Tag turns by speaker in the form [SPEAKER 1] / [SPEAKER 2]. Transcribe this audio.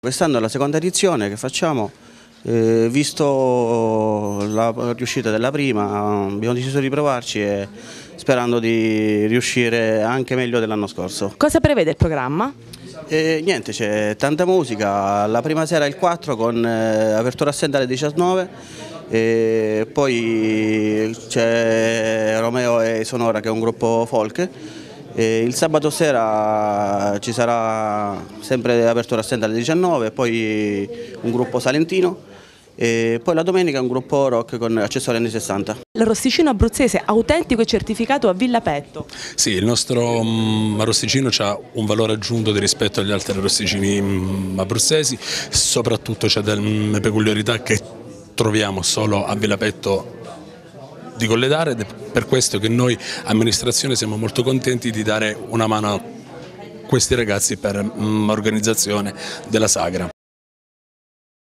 [SPEAKER 1] Quest'anno è la seconda edizione che facciamo, eh, visto la riuscita della prima abbiamo deciso di provarci e sperando di riuscire anche meglio dell'anno scorso.
[SPEAKER 2] Cosa prevede il programma?
[SPEAKER 1] E niente, c'è tanta musica, la prima sera il 4 con eh, apertura assente alle 19 e poi c'è Romeo e Sonora che è un gruppo folk e il sabato sera ci sarà sempre apertura assente alle 19 poi un gruppo salentino e poi la domenica un gruppo rock con accessori anni 60.
[SPEAKER 2] Il rossicino abruzzese autentico e certificato a Villa Petto.
[SPEAKER 3] Sì, il nostro mm, rossicino ha un valore aggiunto rispetto agli altri rossicini mm, abruzzesi, soprattutto c'è delle peculiarità che troviamo solo a Villa Petto di Colledare ed è per questo che noi amministrazione siamo molto contenti di dare una mano a questi ragazzi per l'organizzazione mm, della sagra.